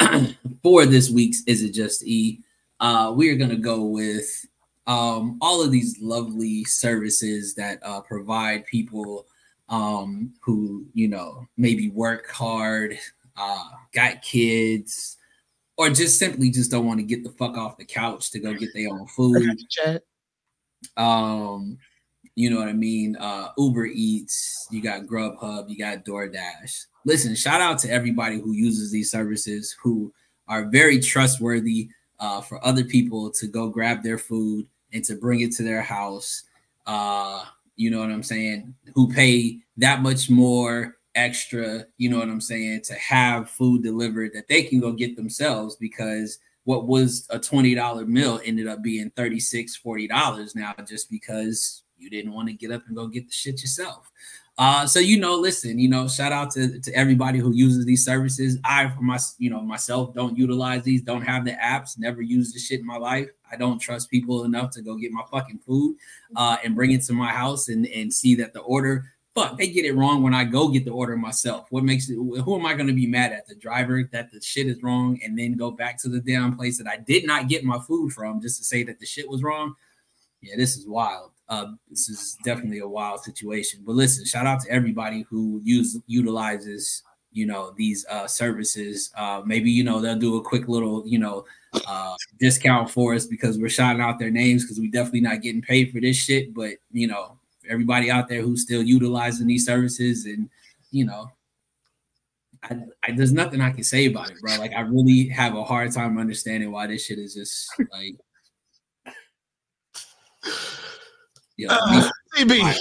for this week's Is It Just E, uh, we are gonna go with um, all of these lovely services that uh, provide people um, who you know maybe work hard, uh, got kids, or just simply just don't want to get the fuck off the couch to go get their own food. Um, you know what I mean? Uh, Uber Eats, you got Grubhub, you got DoorDash. Listen, shout out to everybody who uses these services who are very trustworthy uh, for other people to go grab their food and to bring it to their house. Uh, you know what I'm saying? Who pay that much more extra, you know what I'm saying, to have food delivered that they can go get themselves because what was a $20 meal ended up being $36, $40 now just because you didn't want to get up and go get the shit yourself. Uh, so you know, listen, you know, shout out to, to everybody who uses these services. I, for my, you know, myself, don't utilize these, don't have the apps, never use the shit in my life. I don't trust people enough to go get my fucking food uh, and bring it to my house and and see that the order. Fuck, they get it wrong when I go get the order myself. What makes it? Who am I going to be mad at? The driver that the shit is wrong, and then go back to the damn place that I did not get my food from just to say that the shit was wrong. Yeah, this is wild uh, this is definitely a wild situation. But listen, shout out to everybody who use utilizes you know these uh, services. Uh, maybe you know they'll do a quick little you know uh, discount for us because we're shouting out their names because we definitely not getting paid for this shit. But you know everybody out there who's still utilizing these services and you know I, I, there's nothing I can say about it, bro. Like I really have a hard time understanding why this shit is just like yeah, uh, CB,